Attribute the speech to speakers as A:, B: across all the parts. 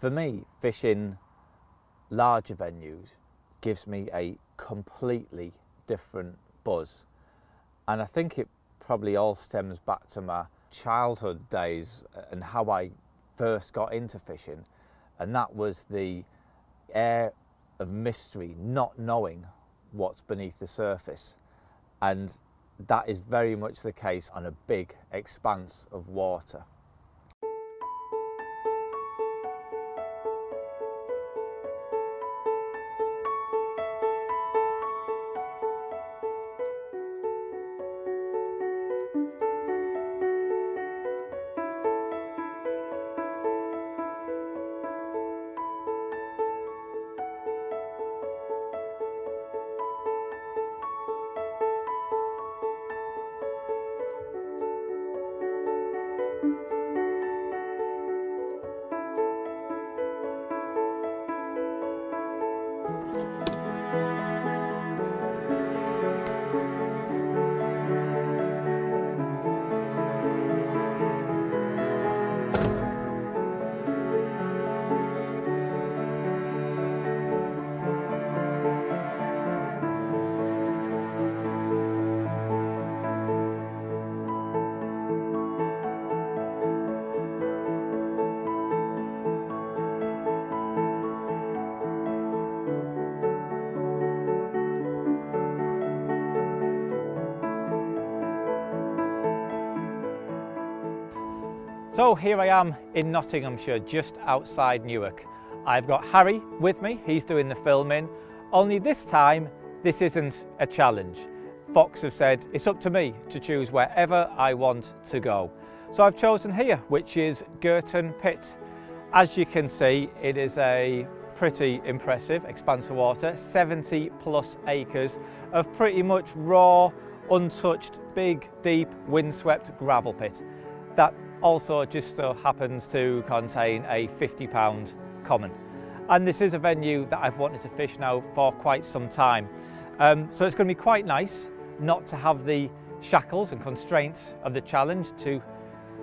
A: For me, fishing larger venues gives me a completely different buzz. And I think it probably all stems back to my childhood days and how I first got into fishing. And that was the air of mystery, not knowing what's beneath the surface. And that is very much the case on a big expanse of water. So here I am in Nottinghamshire, just outside Newark. I've got Harry with me, he's doing the filming, only this time this isn't a challenge. Fox have said it's up to me to choose wherever I want to go. So I've chosen here, which is Girton Pit. As you can see, it is a pretty impressive expanse of water, 70 plus acres of pretty much raw, untouched, big, deep, windswept gravel pit. Also just so happens to contain a 50 pound common. And this is a venue that I've wanted to fish now for quite some time. Um, so it's going to be quite nice not to have the shackles and constraints of the challenge to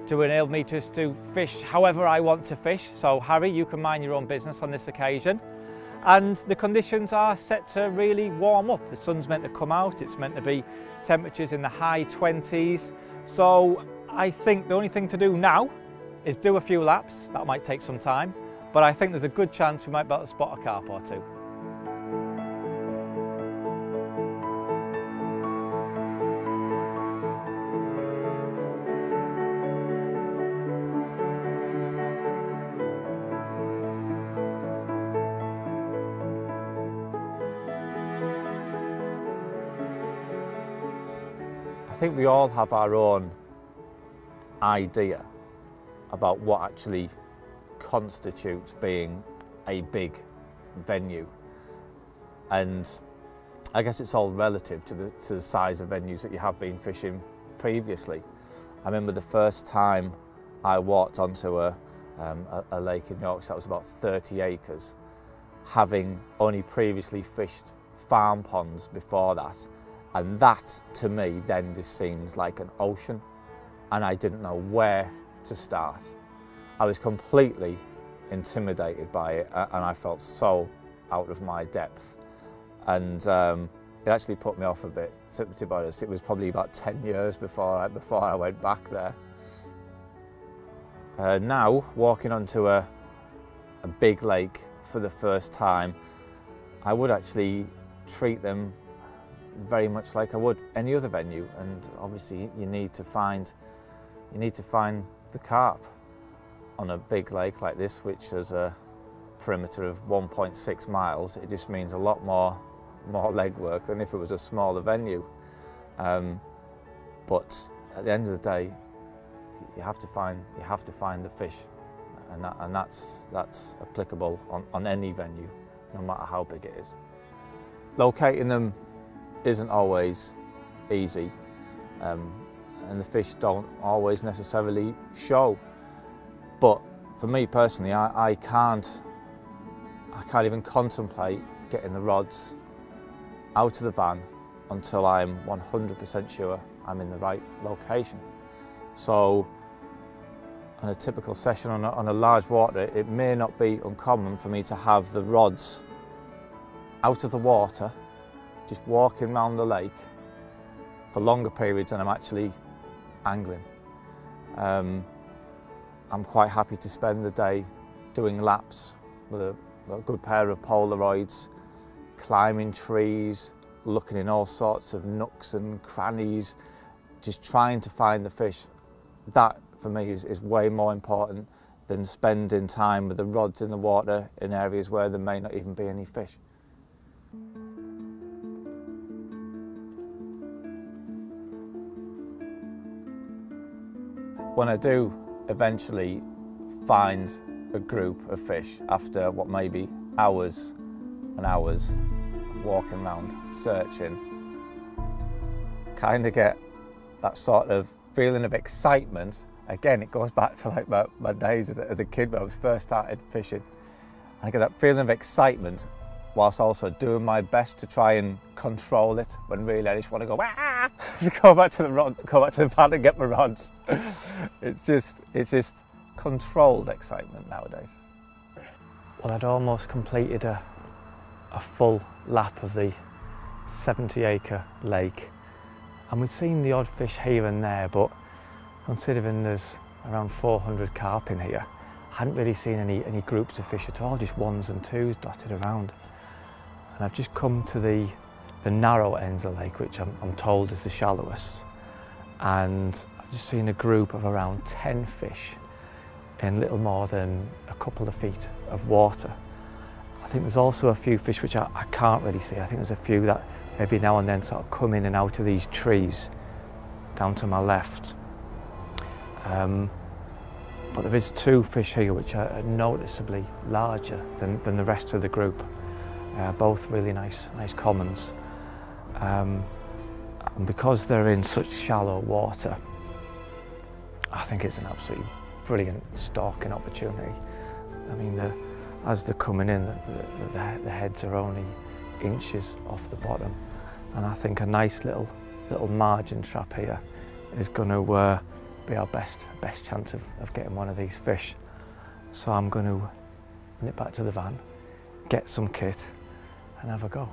A: to enable me just to fish however I want to fish. So Harry, you can mind your own business on this occasion. And the conditions are set to really warm up. The sun's meant to come out, it's meant to be temperatures in the high 20s. So I think the only thing to do now is do a few laps. That might take some time, but I think there's a good chance we might be able to spot a carp or two. I think we all have our own idea about what actually constitutes being a big venue. And I guess it's all relative to the, to the size of venues that you have been fishing previously. I remember the first time I walked onto a, um, a, a lake in Yorkshire that was about 30 acres, having only previously fished farm ponds before that. And that to me then just seems like an ocean and I didn't know where to start. I was completely intimidated by it and I felt so out of my depth. And um, it actually put me off a bit, to, to be honest. It was probably about 10 years before I, before I went back there. Uh, now, walking onto a, a big lake for the first time, I would actually treat them very much like I would any other venue. And obviously you need to find you need to find the carp on a big lake like this, which has a perimeter of 1.6 miles. It just means a lot more, more legwork than if it was a smaller venue. Um, but at the end of the day, you have to find, you have to find the fish. And, that, and that's, that's applicable on, on any venue, no matter how big it is. Locating them isn't always easy. Um, and the fish don't always necessarily show. But for me personally, I, I can't, I can't even contemplate getting the rods out of the van until I'm 100% sure I'm in the right location. So on a typical session on a, on a large water, it may not be uncommon for me to have the rods out of the water, just walking around the lake for longer periods than I'm actually angling. Um, I'm quite happy to spend the day doing laps with a, a good pair of Polaroids, climbing trees, looking in all sorts of nooks and crannies, just trying to find the fish. That for me is, is way more important than spending time with the rods in the water in areas where there may not even be any fish. When I do eventually find a group of fish after what may be hours and hours walking around searching, kind of get that sort of feeling of excitement again, it goes back to like my, my days as a, as a kid when I was first started fishing. I get that feeling of excitement whilst also doing my best to try and control it when really I just want to go, ah! go back to the rod, go back to the pad and get my rods. it's just, it's just controlled excitement nowadays. Well, I'd almost completed a, a full lap of the 70 acre lake and we'd seen the odd fish here and there, but considering there's around 400 carp in here, I hadn't really seen any, any groups of fish at all, just ones and twos dotted around. And I've just come to the, the narrow end of the lake, which I'm, I'm told is the shallowest. And I've just seen a group of around 10 fish in little more than a couple of feet of water. I think there's also a few fish which I, I can't really see. I think there's a few that every now and then sort of come in and out of these trees down to my left. Um, but there is two fish here which are noticeably larger than, than the rest of the group. Uh, both really nice, nice commons. Um, and because they're in such shallow water, I think it's an absolutely brilliant stalking opportunity. I mean, the, as they're coming in, the, the, the heads are only inches off the bottom. And I think a nice little little margin trap here is going to uh, be our best best chance of, of getting one of these fish. So I'm going to nip back to the van, get some kit and have a go.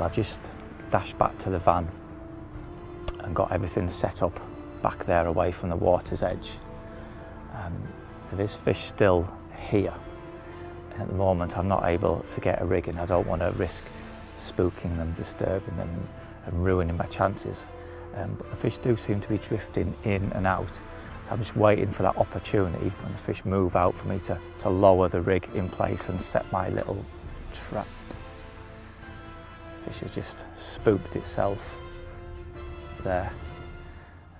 A: Well, I've just dashed back to the van and got everything set up back there away from the water's edge. Um, there is fish still here at the moment I'm not able to get a rig and I don't want to risk spooking them, disturbing them and ruining my chances. Um, but the fish do seem to be drifting in and out. So I'm just waiting for that opportunity when the fish move out for me to, to lower the rig in place and set my little trap. Fish has just spooked itself there.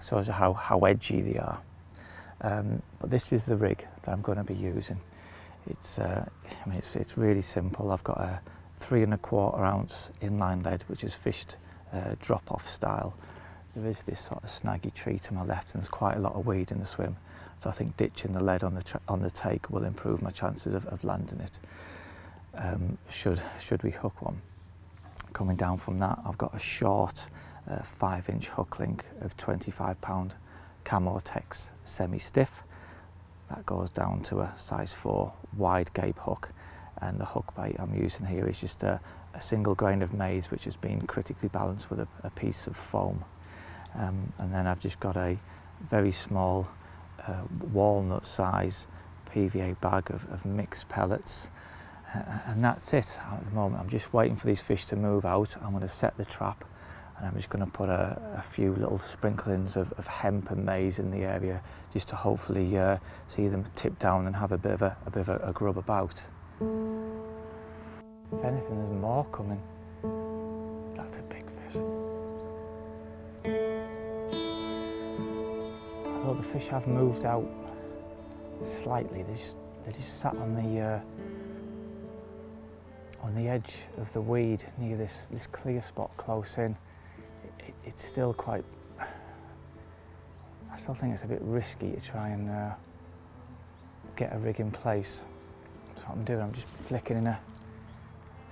A: Shows how, how edgy they are. Um, but this is the rig that I'm going to be using. It's, uh, I mean, it's, it's really simple. I've got a three and a quarter ounce inline lead, which is fished uh, drop-off style. There is this sort of snaggy tree to my left and there's quite a lot of weed in the swim. So I think ditching the lead on the, on the take will improve my chances of, of landing it, um, should, should we hook one. Coming down from that, I've got a short uh, five inch hook link of 25 pound Camotex semi-stiff. That goes down to a size 4 wide gape hook and the hook bait I'm using here is just a, a single grain of maize which has been critically balanced with a, a piece of foam. Um, and then I've just got a very small uh, walnut size PVA bag of, of mixed pellets and that's it at the moment. I'm just waiting for these fish to move out. I'm going to set the trap and I'm just going to put a, a few little sprinklings of, of, hemp and maize in the area just to hopefully uh, see them tip down and have a bit of a, a bit of a, a grub about. If anything, there's more coming. That's a big fish. Although the fish have moved out slightly, they just, they just sat on the uh, on the edge of the weed near this, this clear spot close in it, it's still quite, I still think it's a bit risky to try and uh, get a rig in place. That's what I'm doing, I'm just flicking in a,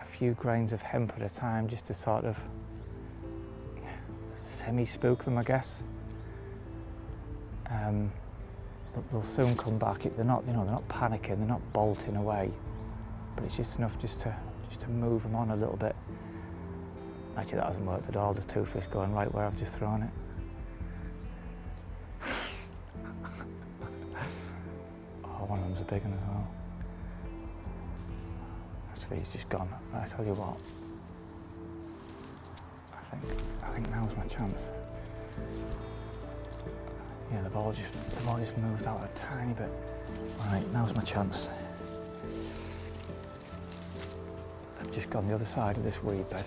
A: a few grains of hemp at a time just to sort of semi-spook them, I guess. Um, they'll soon come back. They're not, you know, they're not panicking. They're not bolting away, but it's just enough just to just to move them on a little bit. Actually, that hasn't worked at all. There's two fish going right where I've just thrown it. oh, one of them's a big one as well. Actually, he's just gone. I tell you what. I think I think now's my chance. Yeah, the ball just the ball just moved out a tiny bit. Right, now's my chance. I've just gone the other side of this weed bed.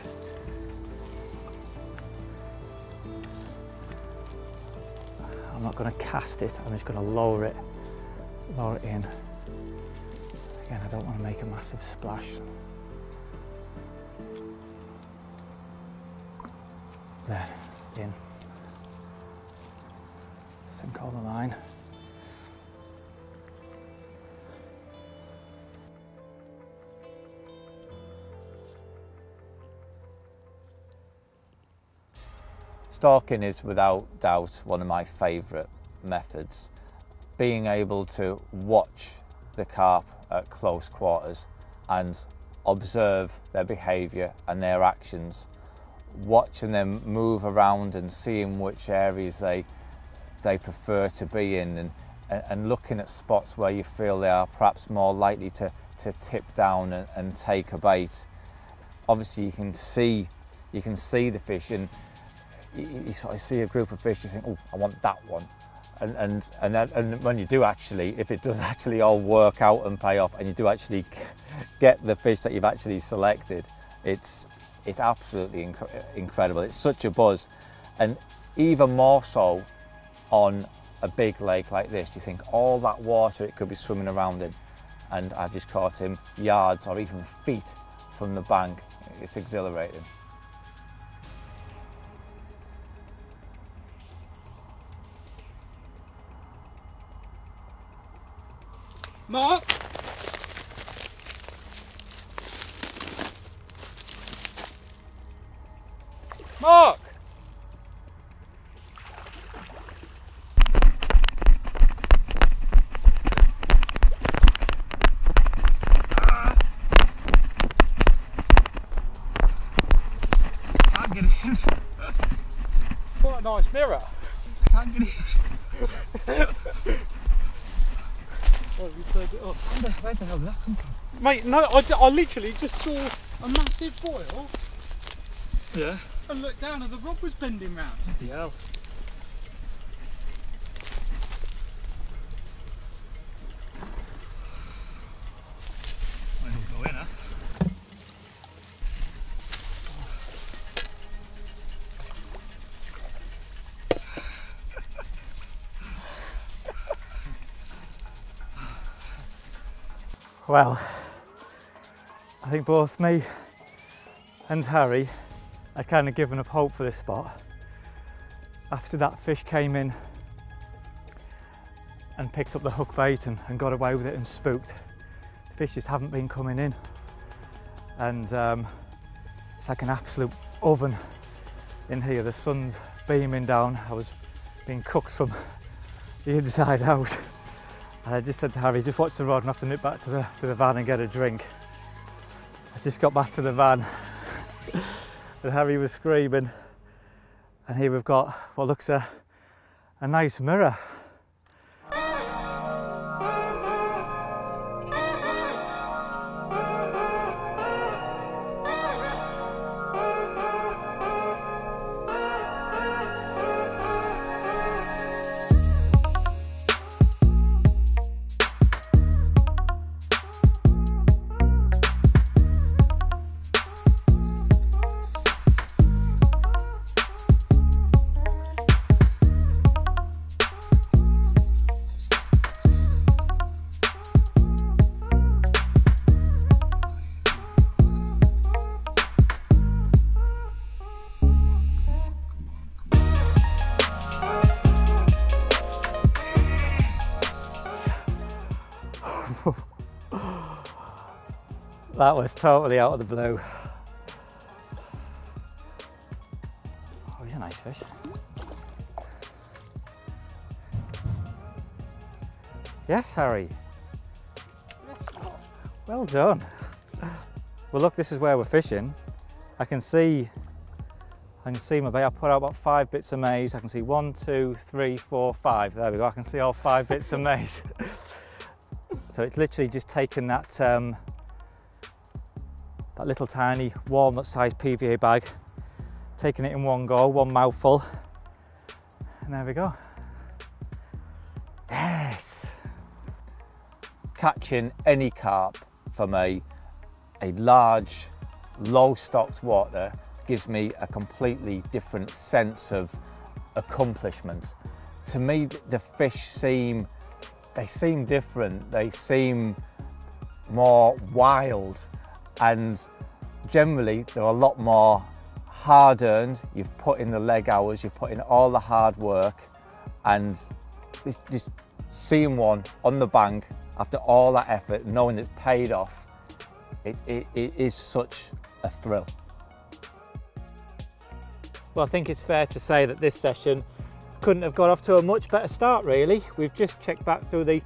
A: I'm not going to cast it, I'm just going to lower it, lower it in. Again, I don't want to make a massive splash. There, in. Stalking is without doubt one of my favourite methods. Being able to watch the carp at close quarters and observe their behaviour and their actions, watching them move around and seeing which areas they they prefer to be in and, and looking at spots where you feel they are perhaps more likely to, to tip down and, and take a bait. Obviously you can see you can see the fish and you, you sort of see a group of fish, you think, oh, I want that one. And, and, and, then, and when you do actually, if it does actually all work out and pay off and you do actually get the fish that you've actually selected, it's, it's absolutely inc incredible. It's such a buzz. And even more so on a big lake like this, you think all that water it could be swimming around in. And I've just caught him yards or even feet from the bank. It's exhilarating.
B: Mark! Mark! Can't get in. Quite a nice mirror. Can't get in. Oh, you turned it off.
A: Where the, where the hell did that come from?
B: Mate, no, I, I literally just saw a massive boil
A: Yeah.
B: and looked down and the rod was bending round.
A: Bloody hell.
B: Well,
A: I think both me and Harry had kind of given up hope for this spot. After that fish came in and picked up the hook bait and, and got away with it and spooked, the fish just haven't been coming in. And um, it's like an absolute oven in here. The sun's beaming down. I was being cooked from the inside out. And I just said to Harry, just watch the road and have to nip back to the, to the van and get a drink. I just got back to the van and Harry was screaming. And here we've got what looks a, a nice mirror. that was totally out of the blue. Oh, he's a nice fish. Yes, Harry. Well done. Well, look, this is where we're fishing. I can see, I can see my bait. I put out about five bits of maize. I can see one, two, three, four, five. There we go. I can see all five bits of maize so it's literally just taken that um, that little tiny walnut-sized PVA bag, taking it in one go, one mouthful, and there we go. Yes. Catching any carp for me a large, low stocked water gives me a completely different sense of accomplishment. To me, the fish seem, they seem different. They seem more wild and generally they're a lot more hard earned. You've put in the leg hours, you've put in all the hard work and just seeing one on the bank after all that effort, knowing it's paid off, it, it, it is such a thrill. Well, I think it's fair to say that this session couldn't have got off to a much better start really. We've just checked back through the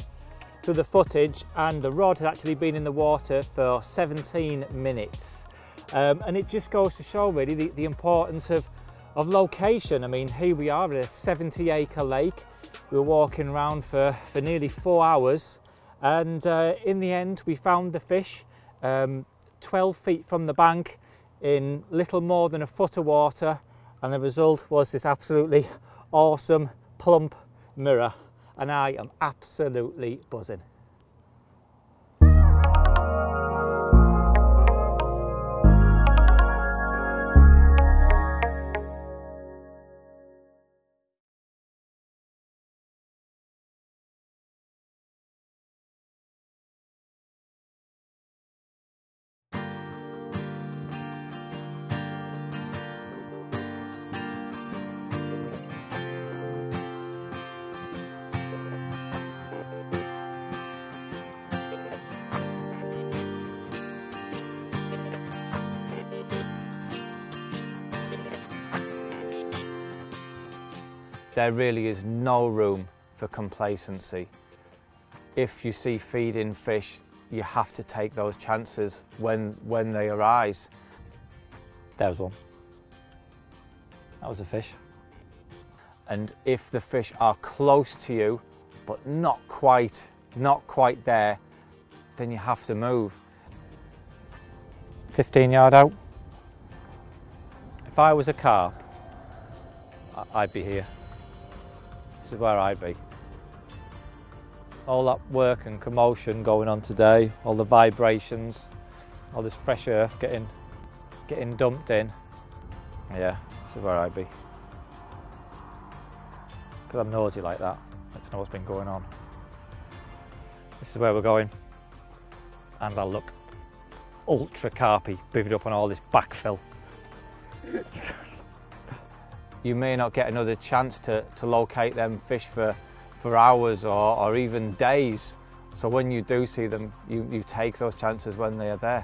A: through the footage and the rod had actually been in the water for 17 minutes. Um, and it just goes to show really the, the importance of, of location. I mean, here we are at a 70 acre lake. We were walking around for, for nearly four hours and uh, in the end we found the fish um, 12 feet from the bank in little more than a foot of water and the result was this absolutely awesome plump mirror and I am absolutely buzzing. There really is no room for complacency. If you see feeding fish, you have to take those chances when, when they arise. There was one. That was a fish. And if the fish are close to you, but not quite, not quite there, then you have to move. 15 yard out. If I was a carp, I'd be here. This is where I'd be. All that work and commotion going on today, all the vibrations, all this fresh earth getting getting dumped in. Yeah, this is where I'd be. Because I'm nosy like that. I to know what's been going on. This is where we're going. And I'll look ultra carpy, booted up on all this backfill. you may not get another chance to, to locate them fish for, for hours or, or even days. So when you do see them, you, you take those chances when they are there.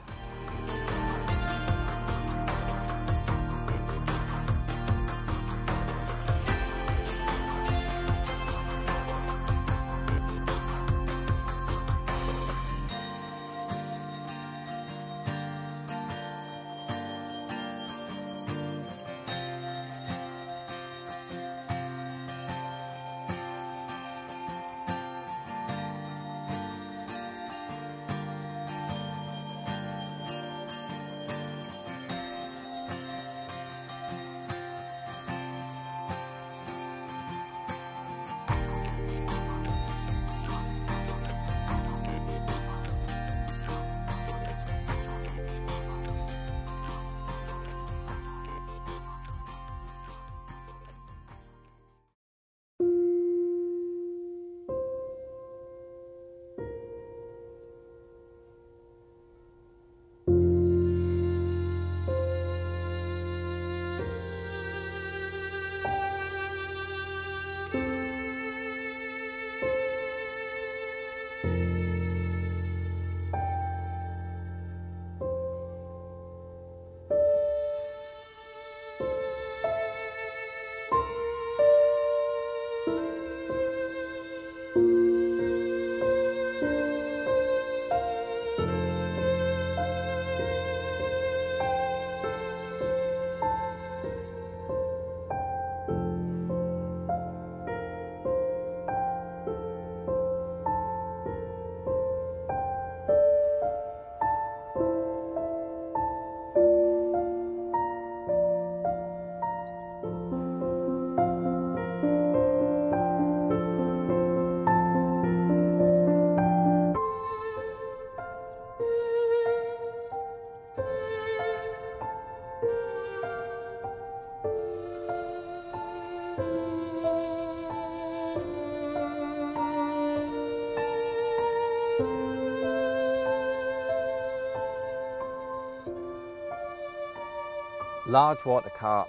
A: Large water carp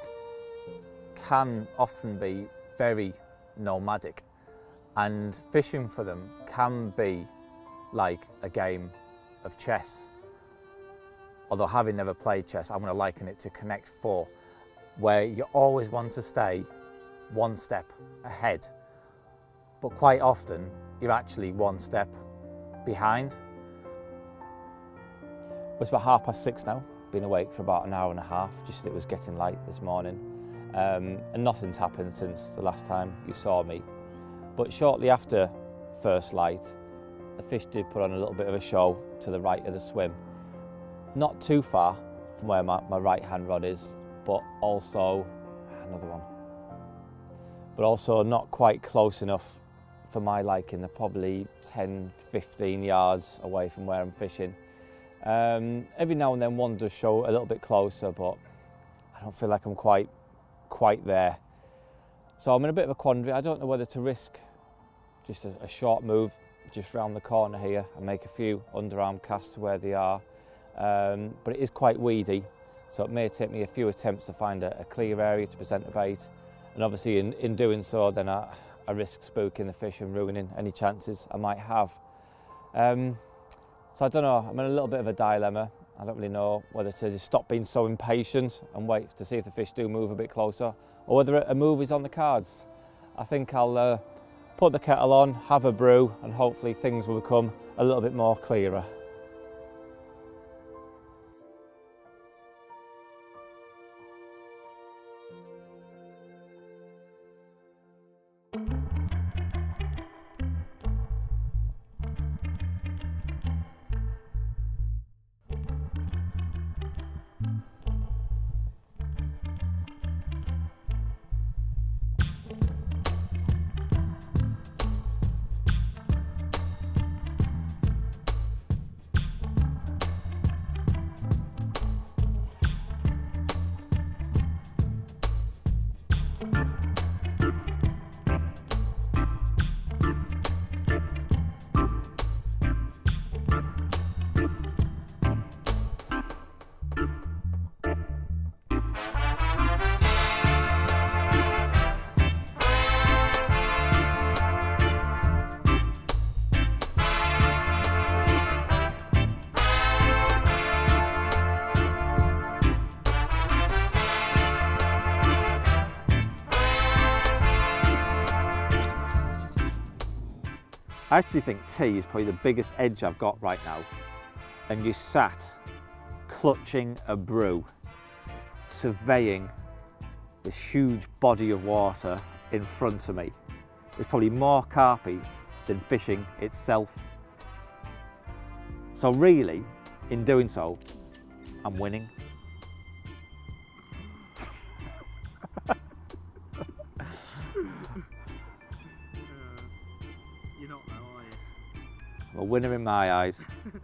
A: can often be very nomadic and fishing for them can be like a game of chess. Although having never played chess, I'm to liken it to Connect 4, where you always want to stay one step ahead. But quite often, you're actually one step behind. It's about half past six now. Been awake for about an hour and a half, just it was getting light this morning. Um, and nothing's happened since the last time you saw me. But shortly after first light, the fish did put on a little bit of a show to the right of the swim. Not too far from where my, my right hand rod is, but also another one. But also not quite close enough for my liking. They're probably 10, 15 yards away from where I'm fishing. Um, every now and then one does show a little bit closer, but I don't feel like I'm quite, quite there. So I'm in a bit of a quandary. I don't know whether to risk just a, a short move just round the corner here and make a few underarm casts to where they are. Um, but it is quite weedy, so it may take me a few attempts to find a, a clear area to present bait. And obviously in, in doing so, then I, I risk spooking the fish and ruining any chances I might have. Um, So I don't know, I'm in a little bit of a dilemma. I don't really know whether to just stop being so impatient and wait to see if the fish do move a bit closer or whether a move is on the cards. I think I'll uh, put the kettle on, have a brew and hopefully things will become a little bit more clearer. I actually think tea is probably the biggest edge I've got right now. And you sat clutching a brew, surveying this huge body of water in front of me. There's probably more carpy than fishing itself. So really, in doing so, I'm winning. A winner in my eyes. you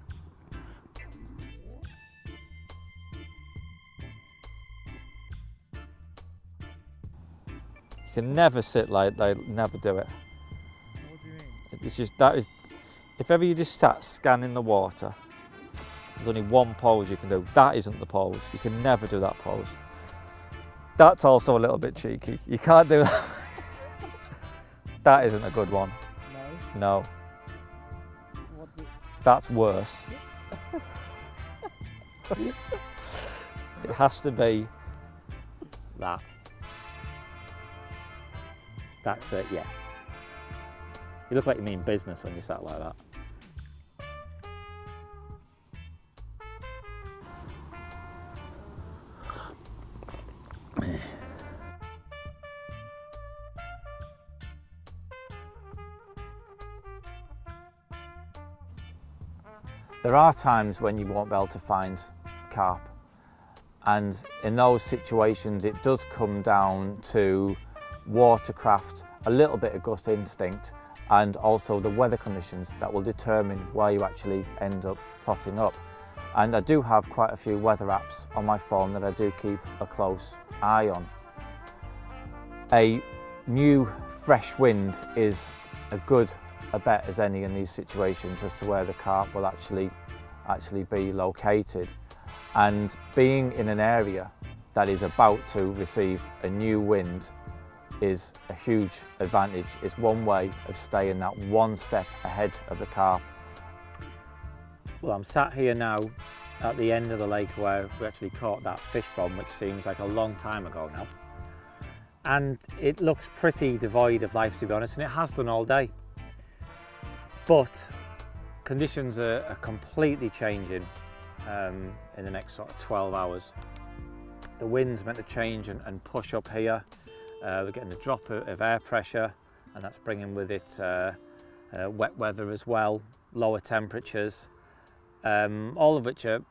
A: can never sit like they never do it.
B: What do you mean?
A: It's just that is if ever you just sat scanning the water, there's only one pose you can do. That isn't the pose. You can never do that pose. That's also a little bit cheeky. You can't do that. that isn't a good one.
B: No.
A: No. That's worse. it has to be that. That's it, yeah. You look like you mean business when you sat like that. Are times when you won't be able to find carp, and in those situations, it does come down to watercraft, a little bit of gut instinct, and also the weather conditions that will determine where you actually end up plotting up. And I do have quite a few weather apps on my phone that I do keep a close eye on. A new fresh wind is a good a bet as any in these situations as to where the carp will actually actually be located and being in an area that is about to receive a new wind is a huge advantage. It's one way of staying that one step ahead of the carp. Well, I'm sat here now at the end of the lake where we actually caught that fish from, which seems like a long time ago now. And it looks pretty devoid of life, to be honest, and it has done all day. But conditions are, are completely changing um, in the next sort of 12 hours. The wind's meant to change and, and push up here. Uh, we're getting a drop of, of, air pressure and that's bringing with it uh, uh, wet weather as well, lower temperatures, um, all of which are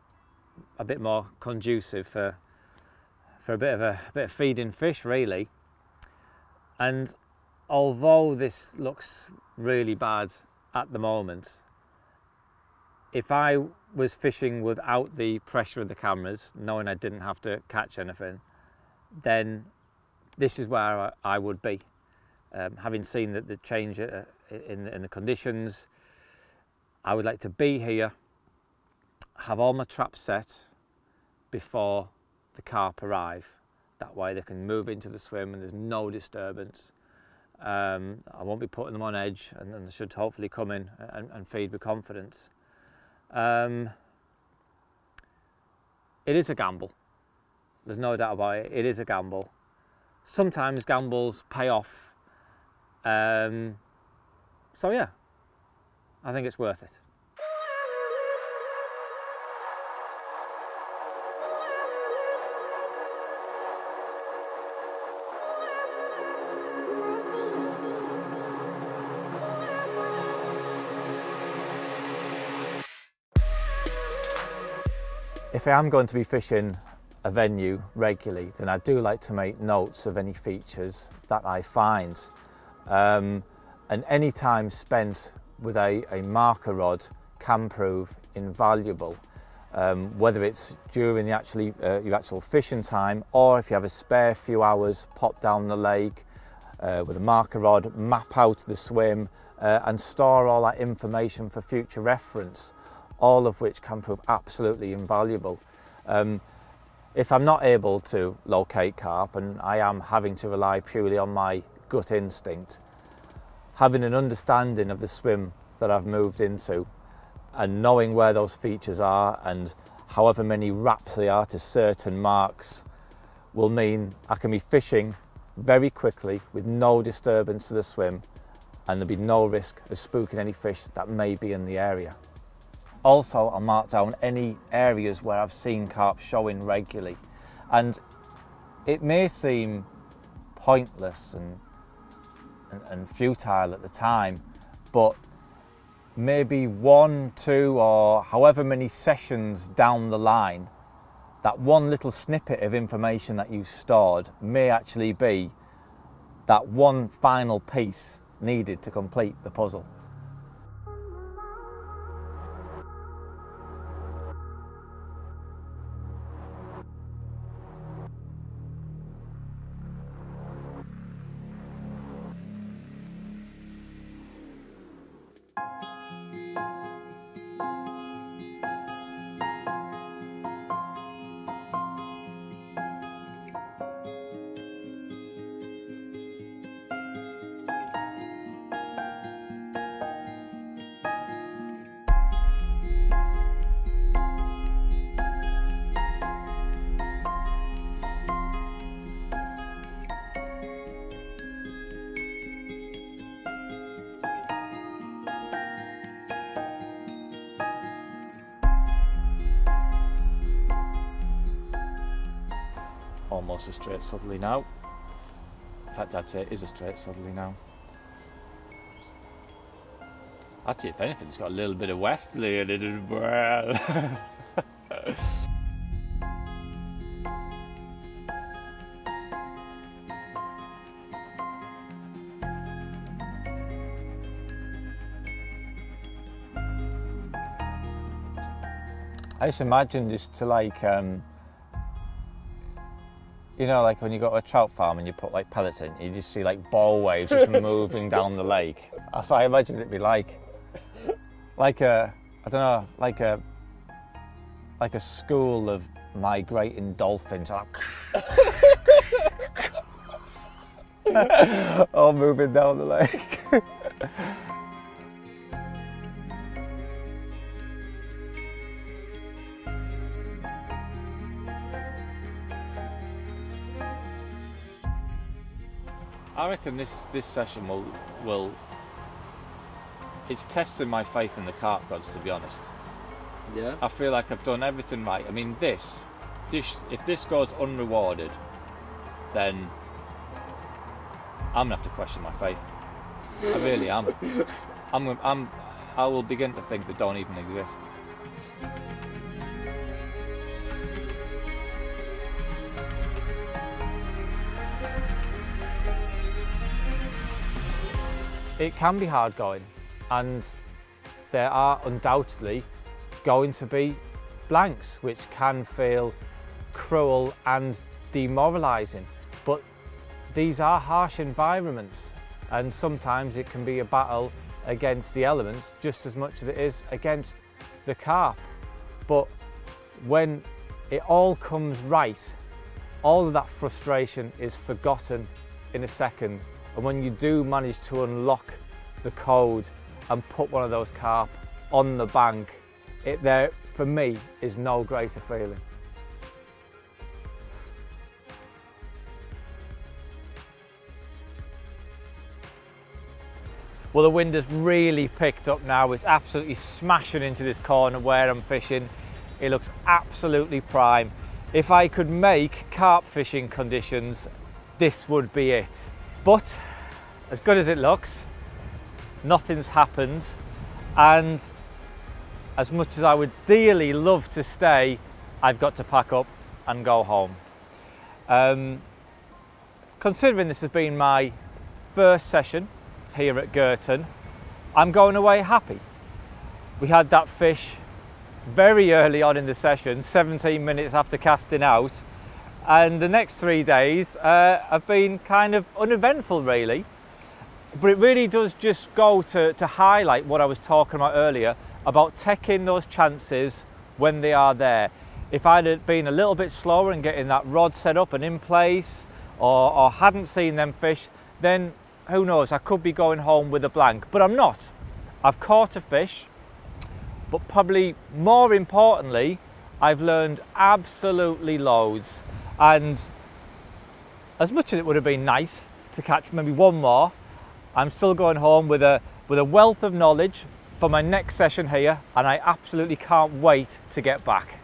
A: a bit more conducive for, for a bit of a, a bit of feeding fish really. And although this looks really bad at the moment, if I was fishing without the pressure of the cameras, knowing I didn't have to catch anything, then this is where I would be. Um, having seen that the change uh, in, in the conditions, I would like to be here, have all my traps set before the carp arrive. That way they can move into the swim and there's no disturbance. Um, I won't be putting them on edge and, and they should hopefully come in and, and feed with confidence. Um, it is a gamble. There's no doubt about it. It is a gamble. Sometimes gambles pay off. Um, so yeah, I think it's worth it. If I am going to be fishing a venue regularly, then I do like to make notes of any features that I find. Um, and any time spent with a, a marker rod can prove invaluable. Um, whether it's during the actually, uh, your actual fishing time or if you have a spare few hours, pop down the lake uh, with a marker rod, map out the swim uh, and store all that information for future reference all of which can prove absolutely invaluable. Um, if I'm not able to locate carp and I am having to rely purely on my gut instinct, having an understanding of the swim that I've moved into and knowing where those features are and however many wraps they are to certain marks will mean I can be fishing very quickly with no disturbance to the swim and there'll be no risk of spooking any fish that may be in the area. Also, I'll mark down any areas where I've seen carp showing regularly. And it may seem pointless and, and, and futile at the time, but maybe one, two, or however many sessions down the line, that one little snippet of information that you stored may actually be that one final piece needed to complete the puzzle. Almost a straight southerly now. In fact, I'd say it is a straight southerly now. Actually, if anything, it's got a little bit of westerly in it as well. I just imagine just to like um, you know, like when you go to a trout farm and you put like pellets in, you just see like ball waves just moving down the lake. That's what I imagine it'd be like. Like a, I don't know, like a, like a school of migrating dolphins. all moving down the lake. I reckon this this session will will it's testing my faith in the carp gods to be honest.
B: Yeah.
A: I feel like I've done everything right. I mean this this if this goes unrewarded then I'm gonna have to question my faith. I really am. I'm I'm I will begin to think they don't even exist. It can be hard going and there are undoubtedly going to be blanks which can feel cruel and demoralising but these are harsh environments and sometimes it can be a battle against the elements just as much as it is against the carp. But when it all comes right all of that frustration is forgotten in a second and when you do manage to unlock the code and put one of those carp on the bank, it there, for me, is no greater feeling. Well, the wind has really picked up now. It's absolutely smashing into this corner where I'm fishing. It looks absolutely prime. If I could make carp fishing conditions, this would be it. But as good as it looks, nothing's happened. And as much as I would dearly love to stay, I've got to pack up and go home. Um, considering this has been my first session here at Girton, I'm going away happy. We had that fish very early on in the session, 17 minutes after casting out, and the next three days uh, have been kind of uneventful really. But it really does just go to, to highlight what I was talking about earlier about taking those chances when they are there. If I'd been a little bit slower in getting that rod set up and in place or, or hadn't seen them fish, then who knows, I could be going home with a blank, but I'm not. I've caught a fish, but probably more importantly, I've learned absolutely loads. And as much as it would have been nice to catch maybe one more, I'm still going home with a, with a wealth of knowledge for my next session here and I absolutely can't wait to get back.